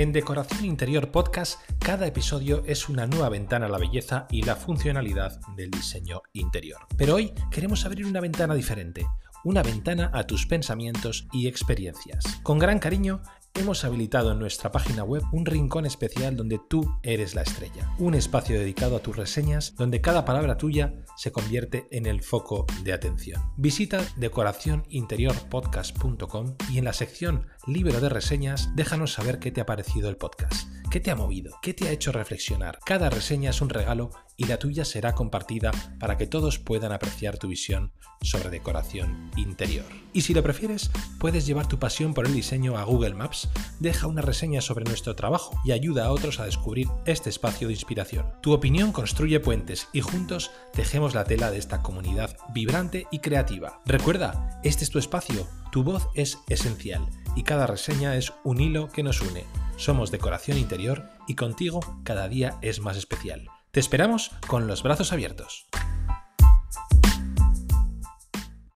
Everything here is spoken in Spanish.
En Decoración Interior Podcast, cada episodio es una nueva ventana a la belleza y la funcionalidad del diseño interior. Pero hoy queremos abrir una ventana diferente, una ventana a tus pensamientos y experiencias. Con gran cariño, hemos habilitado en nuestra página web un rincón especial donde tú eres la estrella, un espacio dedicado a tus reseñas donde cada palabra tuya se convierte en el foco de atención. Visita decoracioninteriorpodcast.com y en la sección Libro de reseñas déjanos saber qué te ha parecido el podcast, qué te ha movido, qué te ha hecho reflexionar. Cada reseña es un regalo y la tuya será compartida para que todos puedan apreciar tu visión sobre decoración interior. Y si lo prefieres, puedes llevar tu pasión por el diseño a Google Maps, deja una reseña sobre nuestro trabajo y ayuda a otros a descubrir este espacio de inspiración. Tu opinión construye puentes y juntos tejemos la tela de esta comunidad vibrante y creativa. Recuerda, este es tu espacio, tu voz es esencial y cada reseña es un hilo que nos une. Somos Decoración Interior y contigo cada día es más especial. Te esperamos con los brazos abiertos.